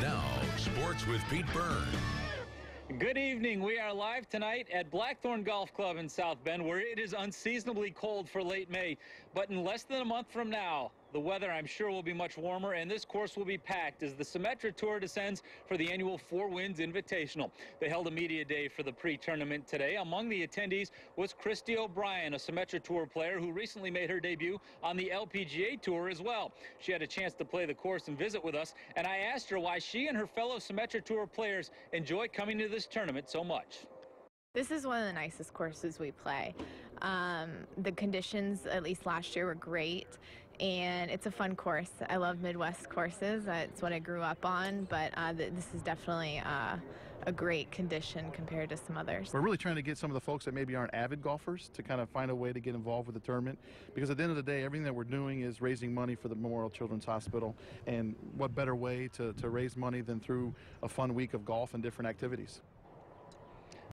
Now, sports with Pete Byrne. Good evening. We are live tonight at Blackthorn Golf Club in South Bend, where it is unseasonably cold for late May. But in less than a month from now, the weather, I'm sure, will be much warmer, and this course will be packed as the Symetra Tour descends for the annual Four Winds Invitational. They held a media day for the pre-tournament today. Among the attendees was Kristi O'Brien, a Symetra Tour player who recently made her debut on the LPGA Tour as well. She had a chance to play the course and visit with us, and I asked her why she and her fellow Symetra Tour players enjoy coming to this tournament so much. This is one of the nicest courses we play. Um, the conditions, at least last year, were great, and it's a fun course. I love Midwest courses. That's what I grew up on, but uh, th this is definitely uh, a great condition compared to some others. We're really trying to get some of the folks that maybe aren't avid golfers to kind of find a way to get involved with the tournament because at the end of the day, everything that we're doing is raising money for the Memorial Children's Hospital. And what better way to, to raise money than through a fun week of golf and different activities?